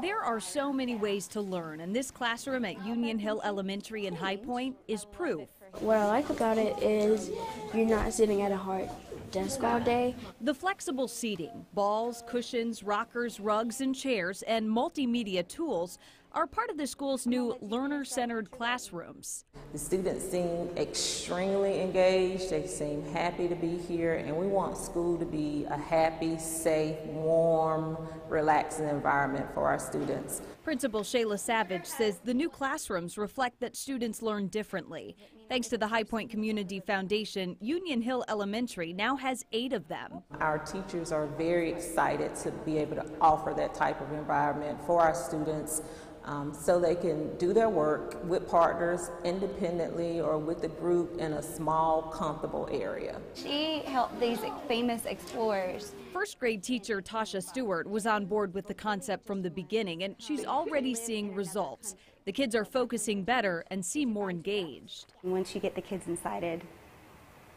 There are so many ways to learn, and this classroom at Union Hill Elementary in High Point is proof. What I like about it is you're not sitting at a hard desk all day. The flexible seating, balls, cushions, rockers, rugs, and chairs, and multimedia tools are part of the school's new learner centered classrooms. The students seem extremely engaged, they seem happy to be here, and we want school to be a happy, safe, warm, relaxing environment for our students. Principal Shayla Savage says the new classrooms reflect that students learn differently. Thanks to the High Point Community Foundation, Union Hill Elementary now has eight of them. Our teachers are very excited to be able to offer that type of environment for our students um, so they can do their work with partners independently or with a group in a small, comfortable area. She helped these famous explorers. First grade teacher Tasha Stewart was on board with the concept from the beginning, and she's already seeing results. The kids are focusing better and seem more engaged. Once you get the kids incited,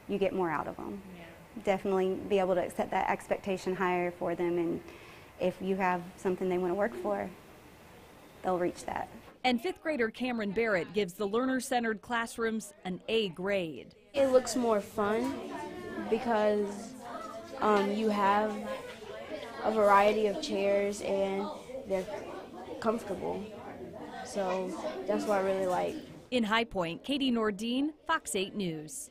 you get more out of them. Definitely be able to set that expectation higher for them, and if you have something they want to work for, they'll reach that. And fifth grader Cameron Barrett gives the learner centered classrooms an A grade. It looks more fun because um, you have a variety of chairs and they're comfortable. So that's what I really like. In High Point, Katie Nordeen, Fox 8 News.